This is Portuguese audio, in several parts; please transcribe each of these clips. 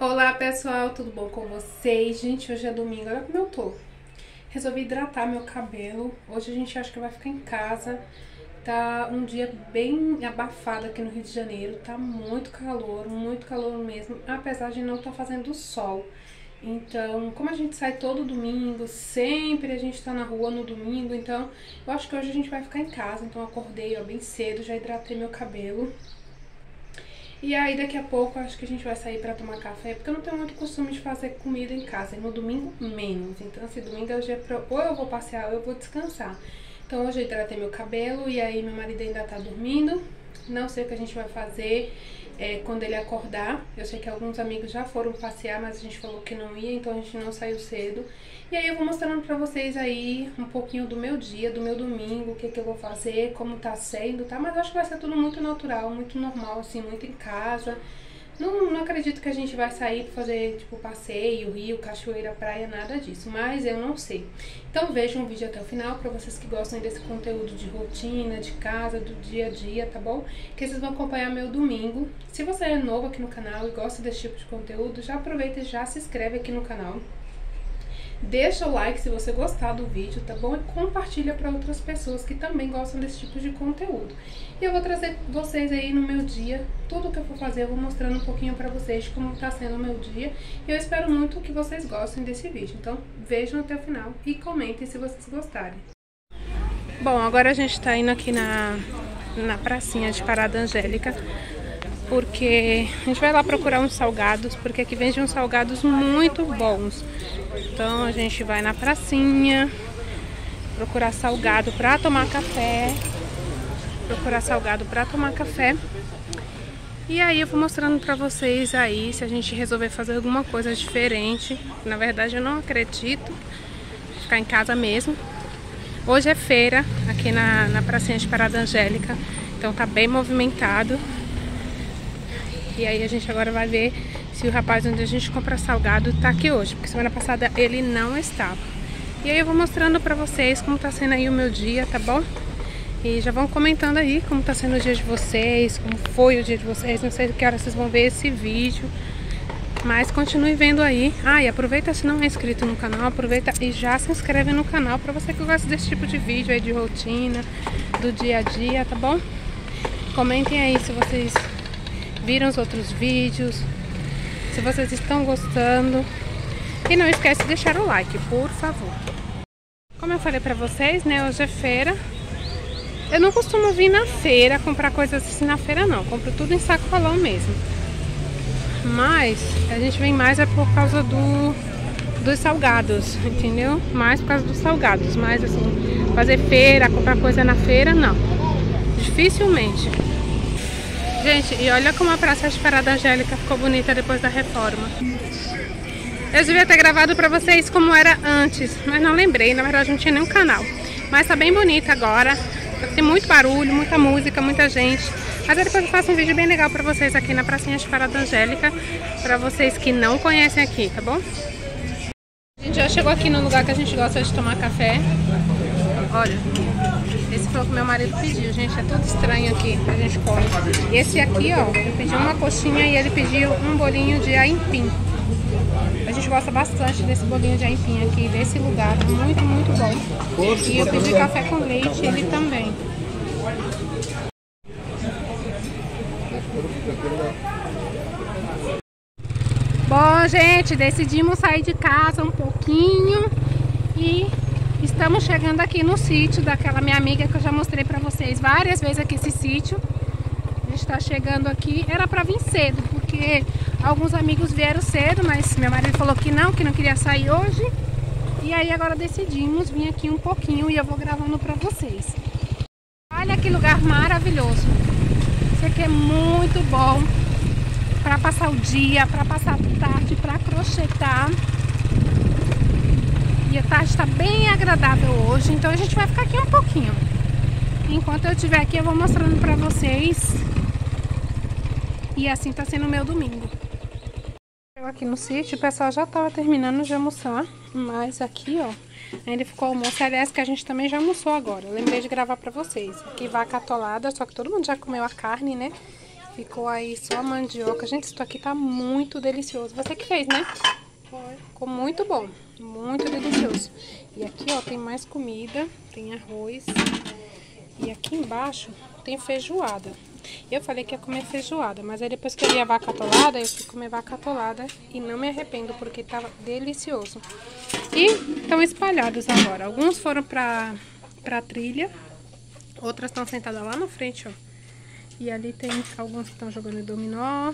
Olá pessoal, tudo bom com vocês? Gente, hoje é domingo, olha como eu tô. Resolvi hidratar meu cabelo. Hoje a gente acha que vai ficar em casa. Tá um dia bem abafado aqui no Rio de Janeiro. Tá muito calor, muito calor mesmo, apesar de não estar tá fazendo sol. Então, como a gente sai todo domingo, sempre a gente tá na rua no domingo, então eu acho que hoje a gente vai ficar em casa. Então, acordei ó, bem cedo, já hidratei meu cabelo. E aí daqui a pouco acho que a gente vai sair pra tomar café, porque eu não tenho muito costume de fazer comida em casa, e no domingo menos. Então esse domingo é o dia pra, ou eu vou passear ou eu vou descansar. Então hoje eu hidratei meu cabelo e aí meu marido ainda tá dormindo. Não sei o que a gente vai fazer é, quando ele acordar. Eu sei que alguns amigos já foram passear, mas a gente falou que não ia, então a gente não saiu cedo. E aí eu vou mostrando pra vocês aí um pouquinho do meu dia, do meu domingo, o que, que eu vou fazer, como tá sendo, tá? Mas acho que vai ser tudo muito natural, muito normal, assim, muito em casa. Não, não acredito que a gente vai sair pra fazer, tipo, passeio, rio, cachoeira, praia, nada disso. Mas eu não sei. Então vejam o vídeo até o final pra vocês que gostam desse conteúdo de rotina, de casa, do dia a dia, tá bom? Que vocês vão acompanhar meu domingo. Se você é novo aqui no canal e gosta desse tipo de conteúdo, já aproveita e já se inscreve aqui no canal. Deixa o like se você gostar do vídeo, tá bom? E compartilha para outras pessoas que também gostam desse tipo de conteúdo. E eu vou trazer vocês aí no meu dia, tudo que eu for fazer, eu vou mostrando um pouquinho para vocês de como tá sendo o meu dia. E eu espero muito que vocês gostem desse vídeo. Então vejam até o final e comentem se vocês gostarem. Bom, agora a gente tá indo aqui na, na pracinha de Parada Angélica porque a gente vai lá procurar uns salgados, porque aqui vende uns salgados muito bons. Então a gente vai na pracinha, procurar salgado para tomar café, procurar salgado para tomar café. E aí eu vou mostrando pra vocês aí se a gente resolver fazer alguma coisa diferente. Na verdade eu não acredito ficar em casa mesmo. Hoje é feira aqui na, na pracinha de Parada Angélica, então tá bem movimentado. E aí a gente agora vai ver se o rapaz onde a gente compra salgado tá aqui hoje, porque semana passada ele não estava. E aí eu vou mostrando pra vocês como tá sendo aí o meu dia, tá bom? E já vão comentando aí como tá sendo o dia de vocês, como foi o dia de vocês. Não sei que hora vocês vão ver esse vídeo. Mas continue vendo aí. Ah, e aproveita se não é inscrito no canal, aproveita e já se inscreve no canal para você que gosta desse tipo de vídeo aí de rotina, do dia a dia, tá bom? Comentem aí se vocês viram os outros vídeos, se vocês estão gostando. E não esquece de deixar o like, por favor. Como eu falei pra vocês, né, hoje é feira. Eu não costumo vir na feira comprar coisas assim na feira não, compro tudo em sacolão mesmo. Mas a gente vem mais é por causa do dos salgados, entendeu? Mais por causa dos salgados, mas assim, fazer feira, comprar coisa na feira, não. Dificilmente. Gente, e olha como a Praça de Parada Angélica ficou bonita depois da reforma. Eu devia ter gravado pra vocês como era antes, mas não lembrei, na verdade não tinha nenhum canal. Mas tá bem bonita agora, tem muito barulho, muita música, muita gente. Mas depois eu faço um vídeo bem legal pra vocês aqui na Pracinha de Parada Angélica, pra vocês que não conhecem aqui, tá bom? A gente já chegou aqui no lugar que a gente gosta de tomar café. Olha, esse foi o que meu marido pediu, gente. É tudo estranho aqui a gente come. Esse aqui, ó, eu pedi uma coxinha e ele pediu um bolinho de aipim. A gente gosta bastante desse bolinho de aipim aqui, desse lugar. Muito, muito bom. E eu pedi café com leite, ele também. Bom, gente, decidimos sair de casa um pouquinho e Estamos chegando aqui no sítio daquela minha amiga que eu já mostrei pra vocês várias vezes aqui esse sítio. A gente tá chegando aqui, era pra vir cedo, porque alguns amigos vieram cedo, mas meu marido falou que não, que não queria sair hoje. E aí agora decidimos vir aqui um pouquinho e eu vou gravando pra vocês. Olha que lugar maravilhoso. Isso aqui é muito bom para passar o dia, para passar a tarde, para crochetar. E a tarde está bem agradável hoje, então a gente vai ficar aqui um pouquinho. Enquanto eu estiver aqui, eu vou mostrando para vocês. E assim está sendo o meu domingo. Eu aqui no sítio, o pessoal já estava terminando de almoçar, mas aqui, ó, ainda ficou almoço. Aliás, que a gente também já almoçou agora. Eu lembrei de gravar para vocês. Aqui vaca atolada, só que todo mundo já comeu a carne, né? Ficou aí só a mandioca. Gente, isso aqui tá muito delicioso. Você que fez, né? Foi. Ficou muito bom. Muito delicioso. E aqui, ó, tem mais comida. Tem arroz. E aqui embaixo tem feijoada. Eu falei que ia comer feijoada, mas aí depois que eu vi a vaca atolada, eu fui comer vaca atolada e não me arrependo porque tava delicioso. E estão espalhados agora. Alguns foram pra, pra trilha, outras estão sentadas lá na frente, ó. E ali tem alguns que estão jogando dominó.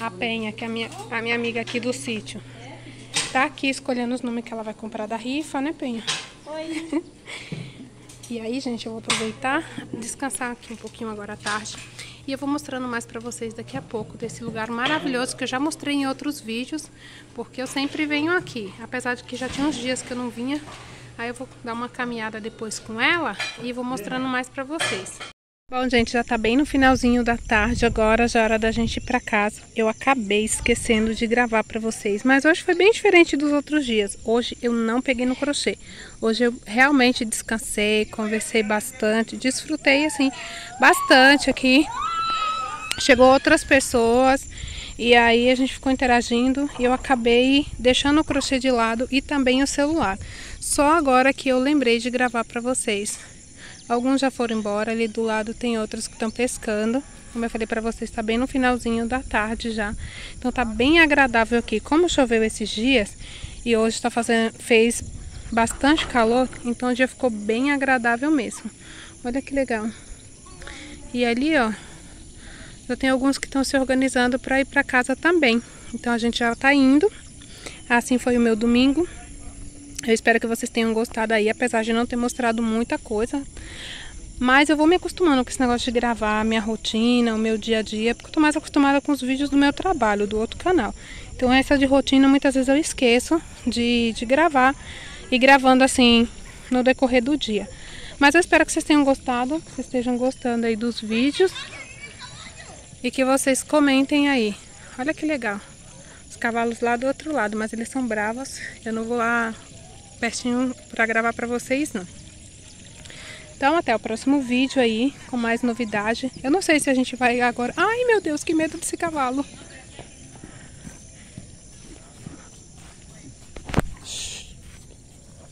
A Penha, que é a minha, a minha amiga aqui do sítio, tá aqui escolhendo os nomes que ela vai comprar da rifa, né, Penha? Oi. E aí, gente, eu vou aproveitar, descansar aqui um pouquinho agora à tarde. E eu vou mostrando mais pra vocês daqui a pouco desse lugar maravilhoso que eu já mostrei em outros vídeos, porque eu sempre venho aqui. Apesar de que já tinha uns dias que eu não vinha, aí eu vou dar uma caminhada depois com ela e vou mostrando mais pra vocês. Bom, gente, já tá bem no finalzinho da tarde agora, já é hora da gente ir pra casa. Eu acabei esquecendo de gravar pra vocês, mas hoje foi bem diferente dos outros dias. Hoje eu não peguei no crochê. Hoje eu realmente descansei, conversei bastante, desfrutei, assim, bastante aqui. Chegou outras pessoas e aí a gente ficou interagindo e eu acabei deixando o crochê de lado e também o celular. Só agora que eu lembrei de gravar pra vocês. Alguns já foram embora, ali do lado tem outros que estão pescando. Como eu falei para vocês, está bem no finalzinho da tarde já. Então tá bem agradável aqui. Como choveu esses dias e hoje está fazendo fez bastante calor, então o dia ficou bem agradável mesmo. Olha que legal. E ali, ó, já tem alguns que estão se organizando para ir para casa também. Então a gente já está indo. Assim foi o meu domingo. Eu espero que vocês tenham gostado aí, apesar de não ter mostrado muita coisa. Mas eu vou me acostumando com esse negócio de gravar a minha rotina, o meu dia a dia, porque eu tô mais acostumada com os vídeos do meu trabalho, do outro canal. Então essa de rotina muitas vezes eu esqueço de, de gravar e gravando assim no decorrer do dia. Mas eu espero que vocês tenham gostado, que vocês estejam gostando aí dos vídeos e que vocês comentem aí. Olha que legal. Os cavalos lá do outro lado, mas eles são bravos. Eu não vou lá pertinho para gravar para vocês não. Então até o próximo vídeo aí com mais novidade. Eu não sei se a gente vai agora... Ai meu Deus, que medo desse cavalo.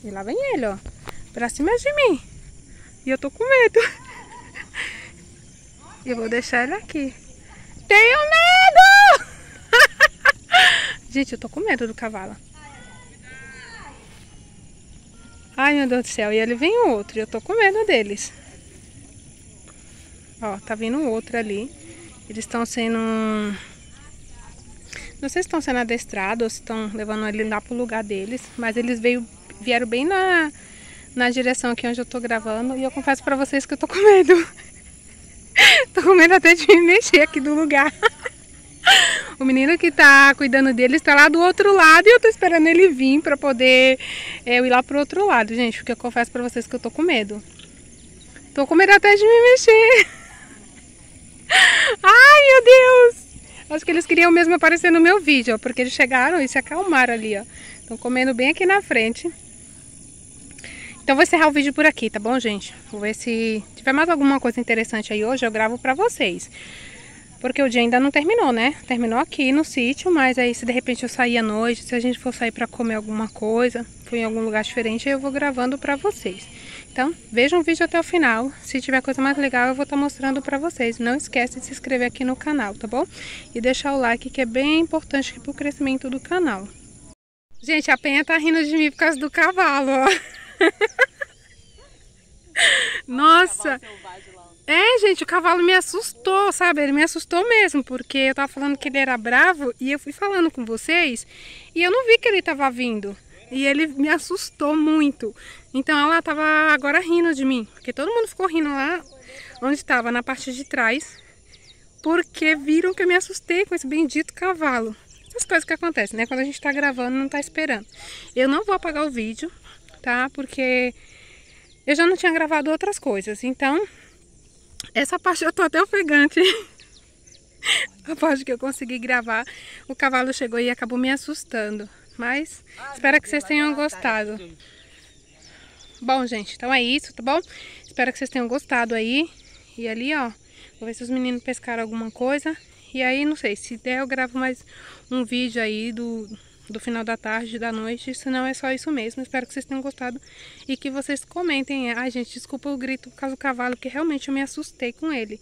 E lá vem ele, ó. Pra cima de mim. E eu tô com medo. Eu vou deixar ele aqui. Tenho medo! Gente, eu tô com medo do cavalo. Ai, meu Deus do céu. E ele vem outro. E eu tô com medo deles. Ó, tá vindo outro ali. Eles estão sendo... Não sei se estão sendo adestrados ou se estão levando ele lá pro lugar deles. Mas eles veio, vieram bem na, na direção aqui onde eu tô gravando. E eu confesso pra vocês que eu tô com medo. tô com medo até de me mexer aqui do lugar. O menino que tá cuidando dele está lá do outro lado e eu tô esperando ele vir para poder é, eu ir lá pro outro lado, gente, porque eu confesso para vocês que eu tô com medo. Tô com medo até de me mexer. Ai, meu Deus! Acho que eles queriam mesmo aparecer no meu vídeo, ó, porque eles chegaram e se acalmaram ali, ó. Estão comendo bem aqui na frente. Então vou encerrar o vídeo por aqui, tá bom, gente? Vou ver se tiver mais alguma coisa interessante aí hoje, eu gravo pra vocês. Porque o dia ainda não terminou, né? Terminou aqui no sítio, mas aí se de repente eu sair à noite, se a gente for sair pra comer alguma coisa, for em algum lugar diferente, eu vou gravando pra vocês. Então, vejam o vídeo até o final. Se tiver coisa mais legal, eu vou estar tá mostrando pra vocês. Não esquece de se inscrever aqui no canal, tá bom? E deixar o like, que é bem importante pro crescimento do canal. Gente, a Penha tá rindo de mim por causa do cavalo, ó. Nossa! É, gente, o cavalo me assustou, sabe? Ele me assustou mesmo, porque eu tava falando que ele era bravo e eu fui falando com vocês e eu não vi que ele tava vindo. E ele me assustou muito. Então ela tava agora rindo de mim, porque todo mundo ficou rindo lá onde estava, na parte de trás, porque viram que eu me assustei com esse bendito cavalo. Essas coisas que acontecem, né? Quando a gente tá gravando, não tá esperando. Eu não vou apagar o vídeo, tá? Porque eu já não tinha gravado outras coisas. Então, essa parte eu tô até ofegante. A parte que eu consegui gravar, o cavalo chegou e acabou me assustando. Mas espero que vocês tenham gostado. Bom, gente, então é isso, tá bom? Espero que vocês tenham gostado aí. E ali, ó, Vou ver se os meninos pescaram alguma coisa. E aí, não sei, se der eu gravo mais um vídeo aí do, do final da tarde, da noite. Se não, é só isso mesmo. Espero que vocês tenham gostado e que vocês comentem. Ai, gente, desculpa o grito por causa do cavalo, que realmente eu me assustei com ele.